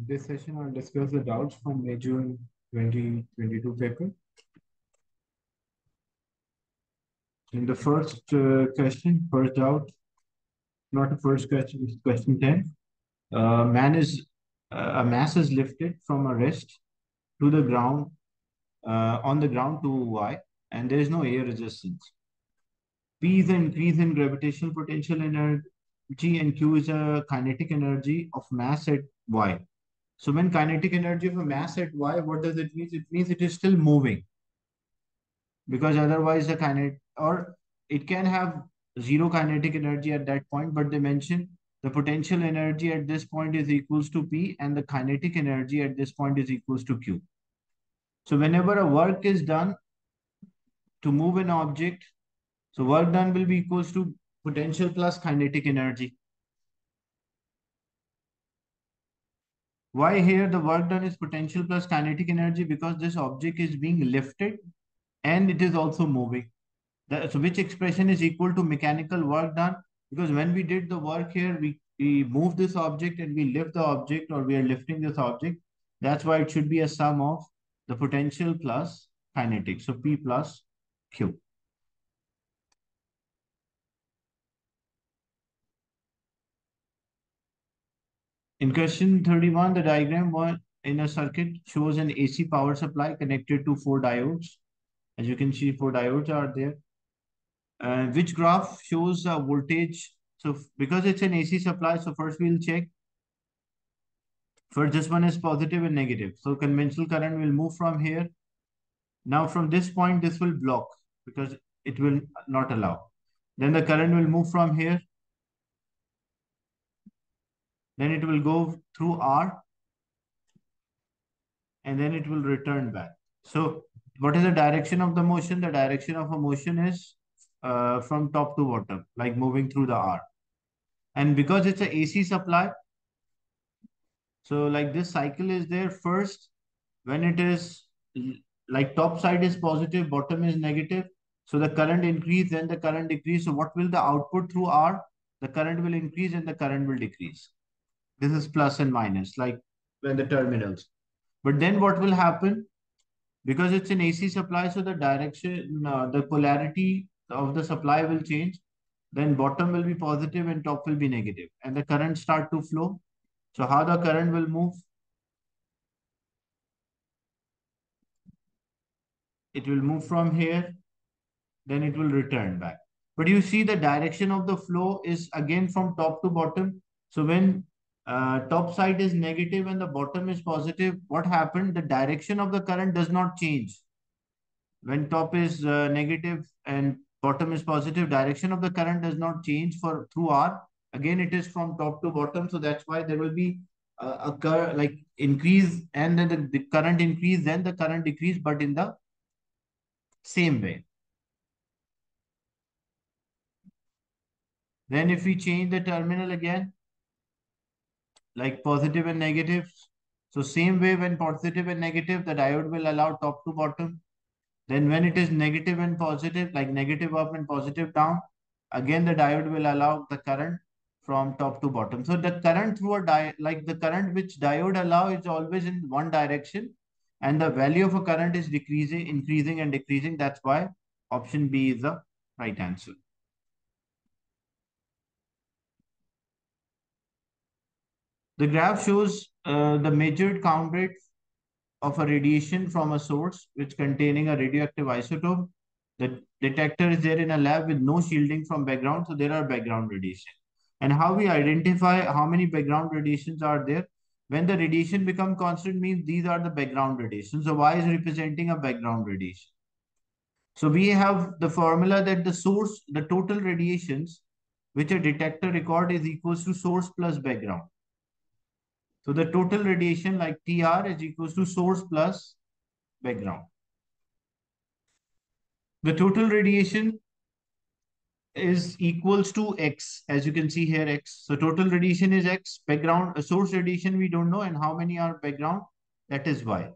This session I'll discuss the doubts from May June 2022 paper. In the first uh, question, first doubt, not the first question, it's question 10. Uh, man is, uh, a mass is lifted from a rest to the ground, uh, on the ground to Y, and there is no air resistance. P is the increase in gravitational potential energy, g and Q is a kinetic energy of mass at Y. So when kinetic energy of a mass at y, what does it mean? It means it is still moving. Because otherwise the kinetic, or it can have zero kinetic energy at that point, but they mention the potential energy at this point is equals to P and the kinetic energy at this point is equals to Q. So whenever a work is done to move an object, so work done will be equals to potential plus kinetic energy. Why here the work done is potential plus kinetic energy? Because this object is being lifted and it is also moving. So which expression is equal to mechanical work done? Because when we did the work here, we, we move this object and we lift the object or we are lifting this object. That's why it should be a sum of the potential plus kinetic. So P plus Q. In question 31, the diagram in a circuit shows an AC power supply connected to four diodes. As you can see, four diodes are there. Uh, which graph shows a voltage? So because it's an AC supply, so first we'll check. First, this one is positive and negative. So conventional current will move from here. Now from this point, this will block because it will not allow. Then the current will move from here then it will go through R and then it will return back. So what is the direction of the motion? The direction of a motion is uh, from top to bottom, like moving through the R. And because it's an AC supply, so like this cycle is there first when it is like top side is positive, bottom is negative. So the current increase, then the current decrease. So what will the output through R? The current will increase and the current will decrease. This is plus and minus, like when the terminals. But then what will happen? Because it's an AC supply, so the direction, uh, the polarity of the supply will change. Then bottom will be positive and top will be negative. And the current start to flow. So how the current will move? It will move from here. Then it will return back. But you see the direction of the flow is again from top to bottom. So when uh, top side is negative and the bottom is positive, what happened? The direction of the current does not change. When top is uh, negative and bottom is positive, direction of the current does not change for through R. Again, it is from top to bottom. So that's why there will be uh, a current like increase and then the, the current increase, then the current decrease, but in the same way. Then if we change the terminal again, like positive and negative. So same way when positive and negative, the diode will allow top to bottom. Then when it is negative and positive, like negative up and positive down, again the diode will allow the current from top to bottom. So the current through a like the current which diode allow is always in one direction and the value of a current is decreasing, increasing and decreasing. That's why option B is the right answer. The graph shows uh, the measured count rate of a radiation from a source which containing a radioactive isotope. The detector is there in a lab with no shielding from background, so there are background radiation. And how we identify how many background radiations are there? When the radiation become constant means these are the background radiations. So Y is representing a background radiation. So we have the formula that the source, the total radiations which a detector record is equals to source plus background. So the total radiation like TR is equals to source plus background. The total radiation is equals to X, as you can see here, X. So total radiation is X, background, a source radiation we don't know, and how many are background, that is Y.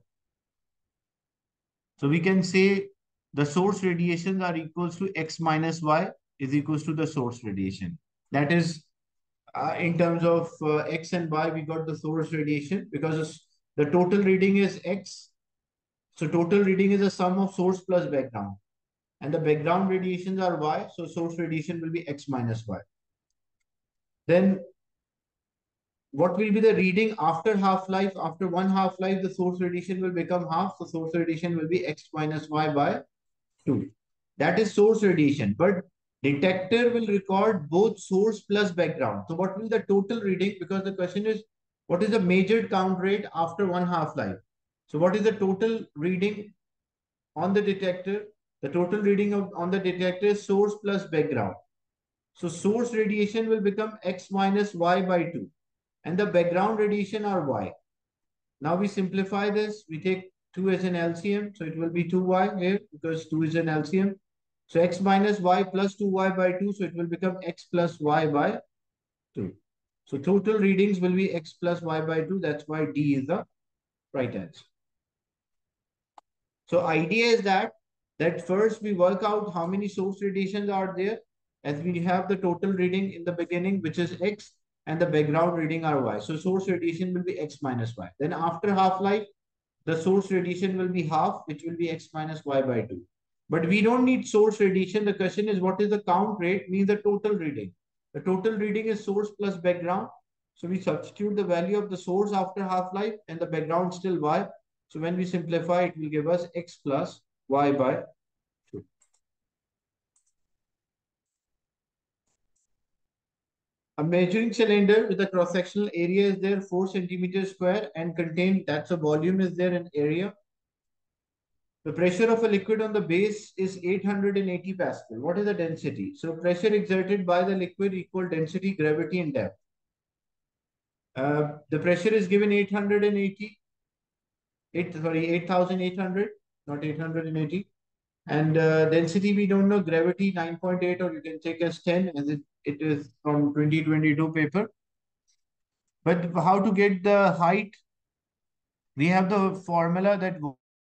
So we can say the source radiations are equals to X minus Y is equals to the source radiation. That is uh, in terms of uh, X and Y, we got the source radiation because the total reading is X. So total reading is a sum of source plus background. And the background radiations are Y. So source radiation will be X minus Y. Then what will be the reading after half-life? After one half-life, the source radiation will become half. So source radiation will be X minus Y by 2. That is source radiation. But detector will record both source plus background. So what will the total reading? Because the question is, what is the measured count rate after one half-life? So what is the total reading on the detector? The total reading of, on the detector is source plus background. So source radiation will become X minus Y by 2. And the background radiation are Y. Now we simplify this. We take 2 as an LCM. So it will be 2Y here because 2 is an LCM. So x minus y plus 2y by 2. So it will become x plus y by 2. So total readings will be x plus y by 2. That's why D is the right answer. So idea is that, that first we work out how many source radiations are there as we have the total reading in the beginning, which is x and the background reading are y. So source radiation will be x minus y. Then after half-life, the source radiation will be half, which will be x minus y by 2. But we don't need source radiation. The question is what is the count rate means the total reading. The total reading is source plus background. So we substitute the value of the source after half-life and the background still y. So when we simplify, it will give us x plus y by 2. A measuring cylinder with a cross-sectional area is there 4 centimeters square and contain that's a volume is there in area the pressure of a liquid on the base is 880 Pascal. What is the density? So pressure exerted by the liquid equal density, gravity and depth. Uh, the pressure is given 880, 8, sorry, 8,800, not 880. And uh, density, we don't know, gravity 9.8 or you can take as 10 as it, it is from 2022 paper. But how to get the height? We have the formula that